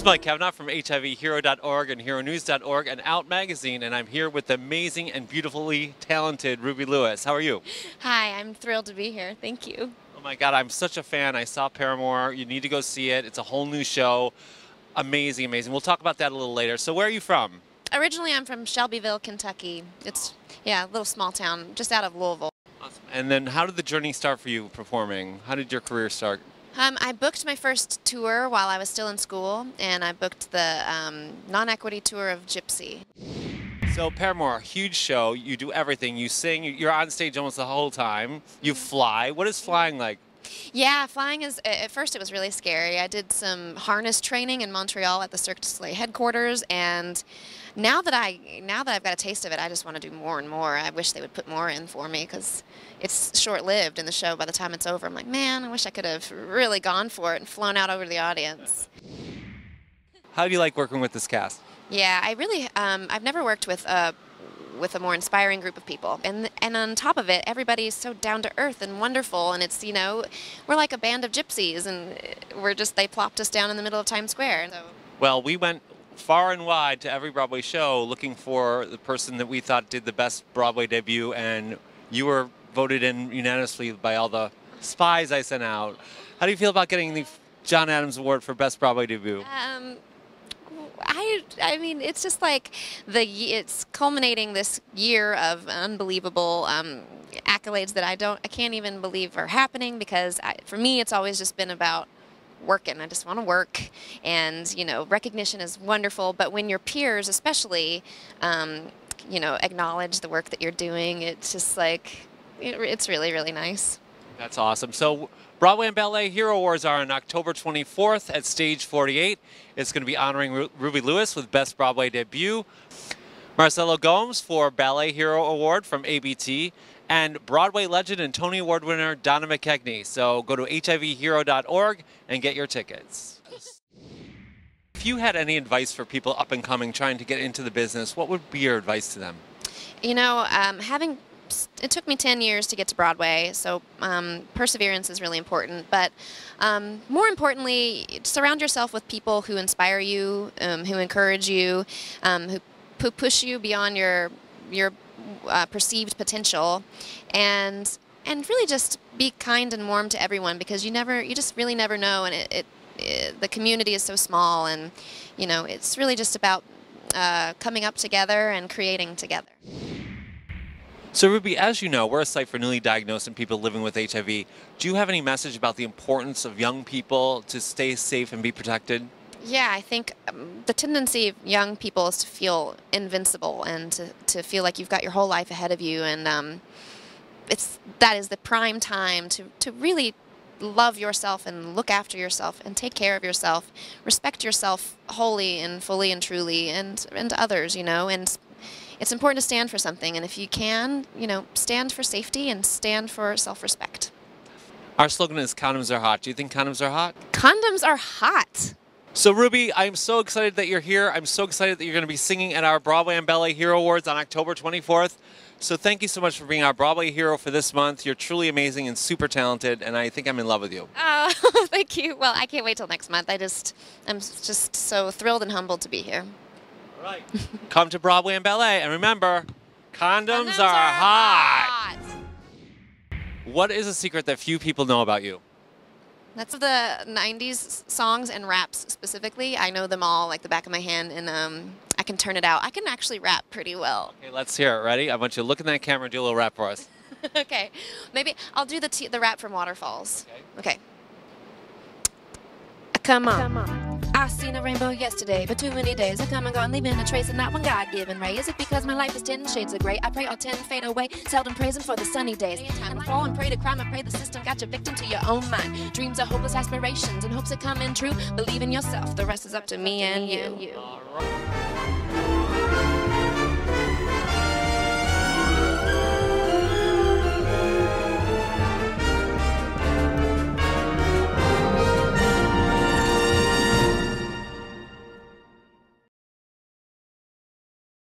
is Mike Kavanaugh from HIVHero.org and HeroNews.org and Out Magazine, and I'm here with the amazing and beautifully talented Ruby Lewis. How are you? Hi, I'm thrilled to be here. Thank you. Oh my God, I'm such a fan. I saw Paramore. You need to go see it. It's a whole new show. Amazing, amazing. We'll talk about that a little later. So, where are you from? Originally, I'm from Shelbyville, Kentucky. It's, yeah, a little small town just out of Louisville. Awesome. And then, how did the journey start for you performing? How did your career start? Um, I booked my first tour while I was still in school, and I booked the um, non equity tour of Gypsy. So, Paramore, huge show. You do everything. You sing, you're on stage almost the whole time. You fly. What is flying like? Yeah, flying is at first it was really scary. I did some harness training in Montreal at the Cirque du Soleil headquarters, and now that I now that I've got a taste of it, I just want to do more and more. I wish they would put more in for me because it's short-lived in the show. By the time it's over, I'm like, man, I wish I could have really gone for it and flown out over the audience. How do you like working with this cast? Yeah, I really um, I've never worked with a with a more inspiring group of people. And and on top of it, everybody's so down to earth and wonderful. And it's you know, we're like a band of gypsies, and we're just they plopped us down in the middle of Times Square. So. Well, we went far and wide to every Broadway show looking for the person that we thought did the best Broadway debut, and you were voted in unanimously by all the spies I sent out. How do you feel about getting the John Adams Award for Best Broadway Debut? Um, I, I mean, it's just like the it's culminating this year of unbelievable um, accolades that I don't, I can't even believe are happening because I, for me, it's always just been about working. I just want to work, and you know, recognition is wonderful. But when your peers, especially, um, you know, acknowledge the work that you're doing, it's just like it, it's really, really nice. That's awesome. So Broadway and Ballet Hero Awards are on October 24th at Stage 48. It's going to be honoring Ru Ruby Lewis with Best Broadway Debut, Marcelo Gomes for Ballet Hero Award from ABT, and Broadway legend and Tony Award winner Donna McKechnie. So go to hivhero.org and get your tickets. If you had any advice for people up and coming trying to get into the business, what would be your advice to them? You know, um, having it took me 10 years to get to Broadway, so um, perseverance is really important. But um, more importantly, surround yourself with people who inspire you, um, who encourage you, um, who, push you beyond your your uh, perceived potential, and and really just be kind and warm to everyone because you never, you just really never know, and it, it, it the community is so small, and you know, it's really just about uh, coming up together and creating together. So, Ruby, as you know, we're a site for newly diagnosed and people living with HIV. Do you have any message about the importance of young people to stay safe and be protected? Yeah, I think um, the tendency of young people is to feel invincible and to, to feel like you've got your whole life ahead of you. And um, it's that is the prime time to, to really love yourself and look after yourself and take care of yourself. Respect yourself wholly and fully and truly and, and others, you know, and it's important to stand for something. And if you can, you know, stand for safety and stand for self-respect. Our slogan is condoms are hot. Do you think condoms are hot? Condoms are hot. So Ruby, I'm so excited that you're here. I'm so excited that you're going to be singing at our Broadway and Ballet Hero Awards on October 24th. So thank you so much for being our Broadway hero for this month. You're truly amazing and super talented, and I think I'm in love with you. Oh, thank you. Well, I can't wait till next month. I just, I'm just so thrilled and humbled to be here. All right. Come to Broadway and Ballet, and remember, condoms, condoms are, are hot. hot. What is a secret that few people know about you? That's the 90s songs and raps specifically. I know them all like the back of my hand, and um, I can turn it out. I can actually rap pretty well. Okay, let's hear it. Ready? I want you to look in that camera and do a little rap for us. okay. Maybe I'll do the, the rap from Waterfalls. Okay. Okay. Come on. Come on. I seen a rainbow yesterday, but too many days I come and go and leaving a trace and not one God-given ray. Is it because my life is ten shades of gray? I pray all ten fade away, seldom praising for the sunny days. And fall and pray to crime, I pray the system got you victim to your own mind. Dreams are hopeless aspirations and hopes come in true. Believe in yourself, the rest is up to me and you.